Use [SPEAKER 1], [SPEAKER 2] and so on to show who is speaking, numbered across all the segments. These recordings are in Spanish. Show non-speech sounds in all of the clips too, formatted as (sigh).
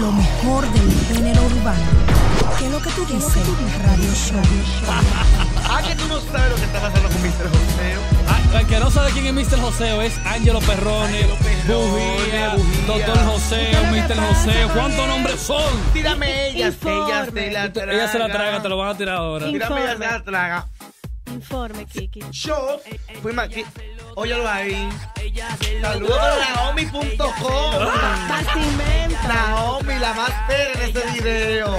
[SPEAKER 1] lo mejor del género urbano. ¿Qué es lo que tú dices? Radio Show. (laughs)
[SPEAKER 2] Ah, que tú no sabes lo que está pasando con Mr. Joseo.
[SPEAKER 3] Ah, el que no sabe quién es Mr. Joseo es Ángelo Perrone, Bujía. Doctor Joseo, Mr. Joseo. ¿Cuántos nombres son?
[SPEAKER 2] Tírame ellas,
[SPEAKER 4] Informe.
[SPEAKER 2] ellas se la tragan.
[SPEAKER 3] Ella se la traga, te lo van a tirar ahora.
[SPEAKER 2] Tírame ellas
[SPEAKER 4] Informe.
[SPEAKER 2] la traga.
[SPEAKER 4] Informe, Kiki.
[SPEAKER 2] Yo fui maqui... Óyalo ahí. Saludos a Naomi.com. Naomi, la más pera en este video.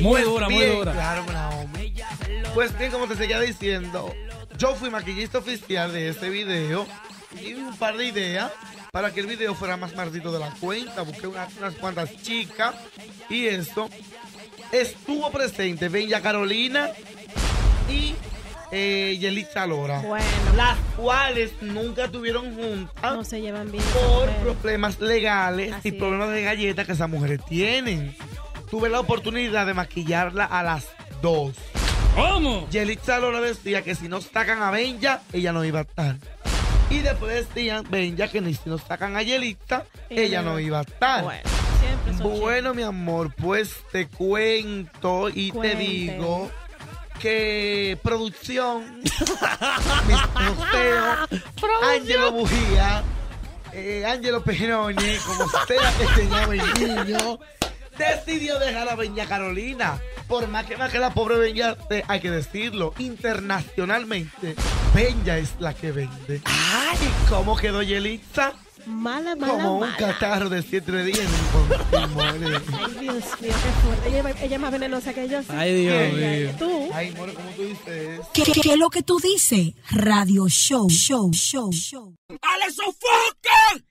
[SPEAKER 3] Muy
[SPEAKER 2] Pues
[SPEAKER 3] dura, muy dura.
[SPEAKER 2] Claro, Naomi. Pues bien, como te seguía diciendo, yo fui maquillista oficial de este video y un par de ideas para que el video fuera más maldito de la cuenta. Busqué unas, unas cuantas chicas y esto. Estuvo presente Bella Carolina y eh, Yelitza Lora.
[SPEAKER 4] Bueno,
[SPEAKER 2] Las cuales nunca tuvieron juntas
[SPEAKER 4] no se llevan bien.
[SPEAKER 2] por problemas legales
[SPEAKER 4] Así
[SPEAKER 2] y
[SPEAKER 4] es.
[SPEAKER 2] problemas de galletas que esas mujeres tienen. Tuve la oportunidad de maquillarla a las dos.
[SPEAKER 3] ¿Cómo?
[SPEAKER 2] Yelitza Lora decía que si no sacan a Benja, ella no iba a estar. Y después decían, Benja, que ni si no sacan a Yelitza,
[SPEAKER 4] Ella
[SPEAKER 2] ella
[SPEAKER 4] no-
[SPEAKER 2] iba a estar.
[SPEAKER 4] Bueno,
[SPEAKER 2] Bueno, mi amor, pues te cuento y
[SPEAKER 4] Cuente.
[SPEAKER 2] te digo que producción, mis Joseo, Ángelo Bujía, eh, Ángelo Peroni, como se llame el niño, decidió dejar a Beña Carolina. Por más que más que la pobre Beña, eh, hay que decirlo, internacionalmente, Beña es la que vende. Ay, ¿cómo quedó Yelitza?
[SPEAKER 4] Mala, mala,
[SPEAKER 2] Como un
[SPEAKER 4] mala.
[SPEAKER 2] catarro de siete días.
[SPEAKER 4] Ay, Dios mío, qué fuerte. Ella, ella es más venenosa que yo. ¿sí?
[SPEAKER 3] Ay, Dios
[SPEAKER 4] Ay,
[SPEAKER 3] mío.
[SPEAKER 4] ay, Tú.
[SPEAKER 2] Ay, more, como tú dices.
[SPEAKER 1] ¿Qué, qué, qué es lo que tú dices? Radio Show, show, show, show.
[SPEAKER 5] ¡Ale Sofoque!